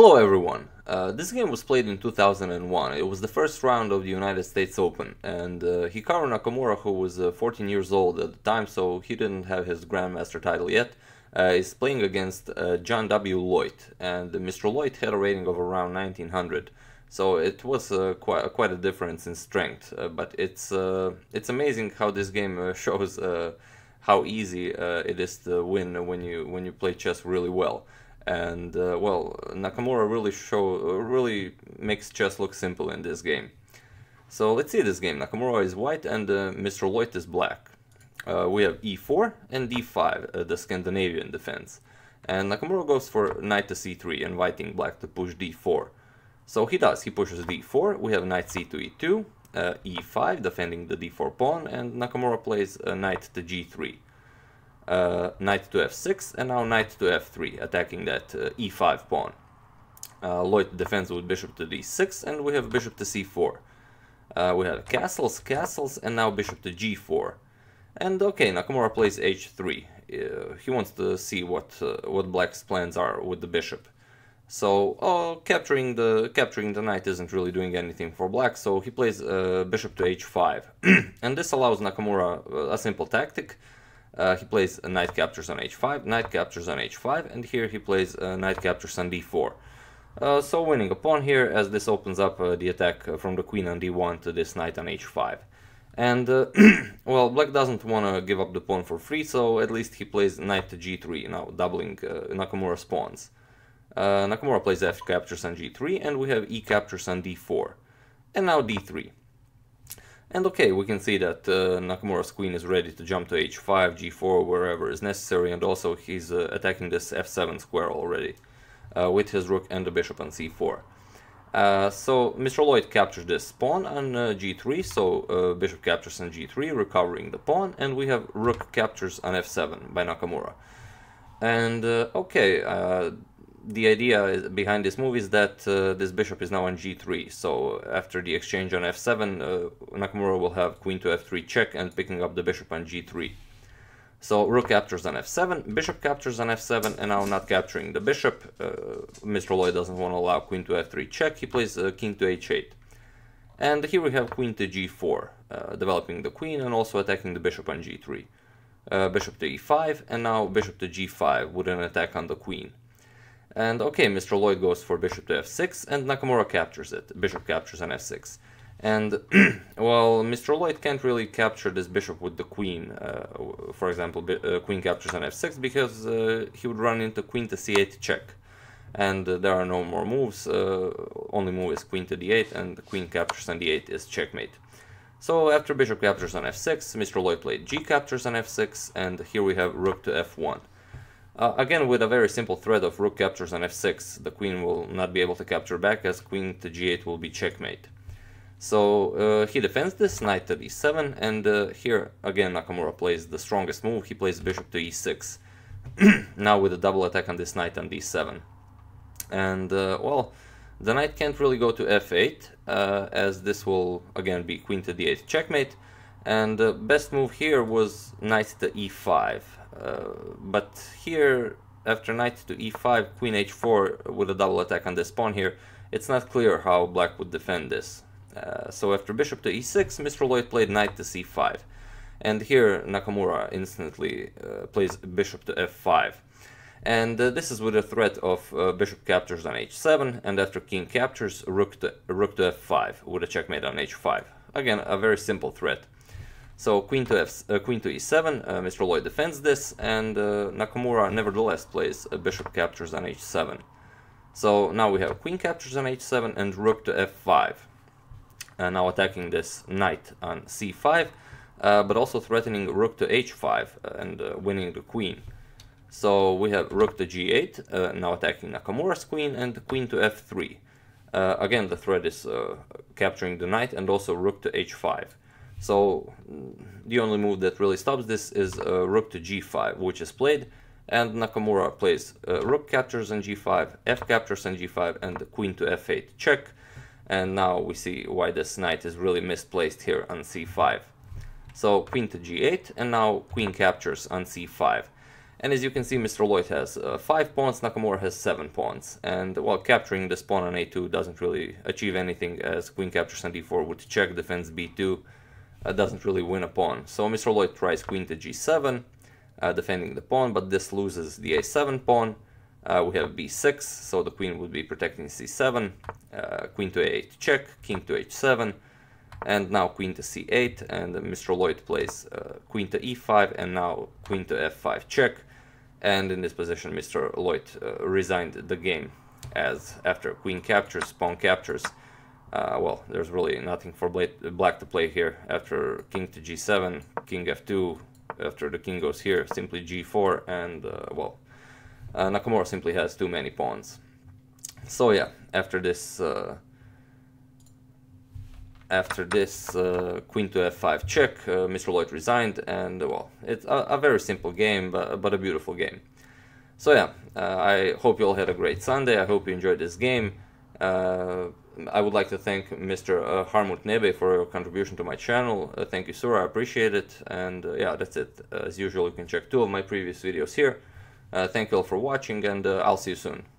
Hello everyone! Uh, this game was played in 2001. It was the first round of the United States Open, and uh, Hikaru Nakamura, who was uh, 14 years old at the time, so he didn't have his Grandmaster title yet, uh, is playing against uh, John W. Loyte, and Mr. Loyte had a rating of around 1900. So it was uh, quite, quite a difference in strength, but it's it's amazing how this game shows how easy it is to win when you when you play chess really well and uh, well Nakamura really show really makes chess look simple in this game. So let's see this game. Nakamura is white and uh, Mr. Loyte is black. Uh, we have e4 and d5, uh, the Scandinavian defense. And Nakamura goes for knight to c3, inviting black to push d4. So he does, he pushes d4, we have knight c2 e2, uh, e5, defending the d4 pawn, and Nakamura plays knight to g3 uh, knight to f6 and now knight to f3 attacking that uh, e5 pawn. Uh, Loyte defends with bishop to d6 and we have bishop to c4. Uh, we have castles, castles and now bishop to g4. And okay, Nakamura plays h3. Uh, he wants to see what uh, what black's plans are with the bishop. So oh, capturing the capturing the knight isn't really doing anything for black, so he plays bishop to h5. and this allows Nakamura a simple tactic uh, he plays knight captures on h5, knight captures on h5, and here he plays knight captures on d4. Uh, so winning a pawn here, as this opens up uh, the attack uh, from the queen on d1 to this knight on h5. And, uh, well, black doesn't want to give up the pawn for free, so at least he plays knight to g3, now doubling uh, Nakamura's pawns. Nakamura plays f captures on g3, and we have e captures on d4. And now d3. And okay, we can see that uh, Nakamura's queen is ready to jump to h5, g4, wherever is necessary, and also he's uh, attacking this f7 square already, uh, with his rook and the bishop on c4. Uh, so Mr. Loyte captures this pawn on uh, g3, so uh, bishop captures on g3, recovering the pawn, and we have rook captures on f7 by Nakamura. And okay, the idea behind this move is that uh, this bishop is now on g3, so after the exchange on f7, uh, Nakamura will have queen to f3 check and picking up the bishop on g3. So rook captures on f7, bishop captures on f7, and now not capturing the bishop. Uh, Mr. Loyte doesn't want to allow queen to f3 check, he plays uh, king to h8. And here we have queen to g4, uh, developing the queen and also attacking the bishop on g3. Uh, bishop to e5, and now bishop to g5 with an attack on the queen. And okay, Mr. Loyte goes for bishop to f6, and Nakamura captures it. Bishop captures on f6. And, well, Mr. Loyte can't really capture this bishop with the queen, uh, for example, uh, queen captures on f6, because uh, he would run into queen to c8 check. And uh, there are no more moves, uh, only move is queen to d8, and queen captures on d8 is checkmate. So after bishop captures on f6, Mr. Loyte played g captures on f6, and here we have rook to f1. Uh, again, with a very simple threat of rook captures on f6, the queen will not be able to capture back as queen to g8 will be checkmate. So uh, he defends this, knight to d7, and uh, here again Nakamura plays the strongest move, he plays bishop to e6. now with a double attack on this knight on d7. And uh, well, the knight can't really go to f8, uh, as this will again be queen to d8 checkmate. And the best move here was knight to e5. Uh, but here, after knight to e5, queen h4 with a double attack on this pawn here, it's not clear how black would defend this. Uh, so after bishop to e6, Mr. Loyte played knight to c5. And here Nakamura instantly uh, plays bishop to f5. And uh, this is with a threat of uh, bishop captures on h7, and after king captures, rook to, rook to f5 with a checkmate on h5. Again, a very simple threat. So queen to f, uh, queen to e7, uh, Mr. Loyte defends this, and uh, Nakamura nevertheless plays bishop captures on h7. So now we have queen captures on h7 and rook to f5. And now attacking this knight on c5, uh, but also threatening rook to h5 and uh, winning the queen. So we have rook to g8, uh, now attacking Nakamura's queen, and queen to f3. again, the threat is capturing the knight and also rook to h5. So the only move that really stops this is uh, rook to g5, which is played, and Nakamura plays uh, rook captures on g5, f captures on g5, and the queen to f8 check. And now we see why this knight is really misplaced here on c5. So queen to g8, and now queen captures on c5. And as you can see, Mr. Loyte has uh, 5 pawns, Nakamura has 7 pawns. And, well, capturing this pawn on a2 doesn't really achieve anything, as queen captures on d4 would check, defense b2, uh, doesn't really win a pawn. So Mr. Loyte tries queen to g7, uh, defending the pawn, but this loses the a7 pawn. Uh, we have b6, so the queen would be protecting c7, uh, queen to a8 check, king to h7, and now queen to c8, and Mr. Loyte plays uh, queen to e5, and now queen to f5 check, and in this position Mr. Loyte uh, resigned the game, as after queen captures, pawn captures, uh, well, there's really nothing for black to play here. After king to g7, king f2, after the king goes here, simply g4, and, uh, well, uh, Nakamura simply has too many pawns. So yeah, after this uh, after this uh, queen to f5 check, uh, Mr. Loyte resigned, and well, it's a, a, very simple game, but, but a beautiful game. So yeah, I hope you all had a great Sunday. I hope you enjoyed this game. Uh, I would like to thank Mr. Uh, Harmut Nebe for your contribution to my channel. Uh, thank you, sir. I appreciate it. And yeah, that's it. as usual, you can check two of my previous videos here. thank you all for watching, and I'll see you soon.